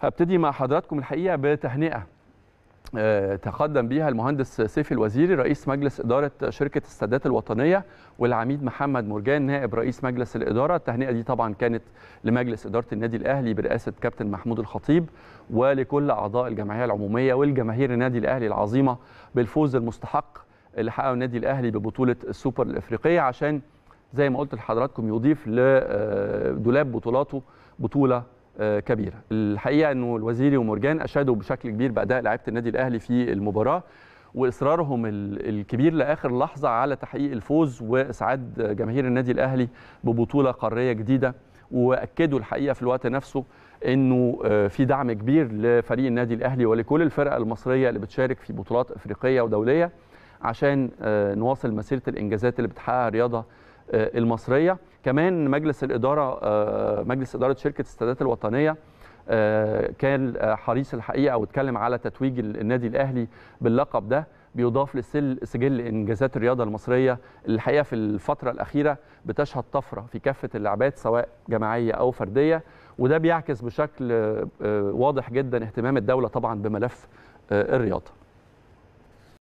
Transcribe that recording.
هبتدي مع حضراتكم الحقيقة بتهنئة آه، تقدم بها المهندس سيفي الوزيري رئيس مجلس إدارة شركة السادات الوطنية والعميد محمد مرجان نائب رئيس مجلس الإدارة. التهنئة دي طبعا كانت لمجلس إدارة النادي الأهلي برئاسة كابتن محمود الخطيب ولكل أعضاء الجمعية العمومية والجماهير النادي الأهلي العظيمة بالفوز المستحق اللي حققه النادي الأهلي ببطولة السوبر الإفريقية عشان زي ما قلت لحضراتكم يضيف لدولاب بطولاته بطولة آه، كبيرة. الحقيقة إنه الوزيري ومرجان أشادوا بشكل كبير بأداء لعيبة النادي الأهلي في المباراة وإصرارهم ال- الكبير لآخر لحظة على تحقيق الفوز وإسعاد جماهير النادي الأهلي ببطولة قارية جديدة. وأكدوا الحقيقة في الوقت نفسه إنه آه، في دعم كبير لفريق النادي الأهلي ولكل الفرق المصرية اللي بتشارك في بطولات إفريقية ودولية عشان آه، نواصل مسيرة الإنجازات اللي بتحققها الرياضة آه، المصرية. كمان مجلس الإدارة آه، مجلس إدارة شركة السادات الوطنية آه، كان آه، حريص الحقيقة واتكلم على تتويج النادي الأهلي باللقب ده بيضاف لسل سجل إنجازات الرياضة المصرية الحقيقة في الفترة الأخيرة بتشهد طفرة في كافة اللعبات سواء جماعية أو فردية. وده بيعكس بشكل واضح جدا اهتمام الدولة طبعا بملف الرياضة.